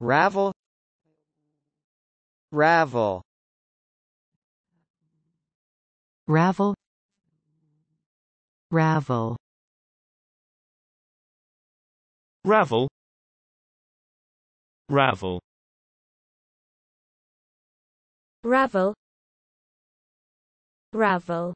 Ravel. Ravel. Ravel. Ravel. Ravel. Ravel. Ravel. Ravel.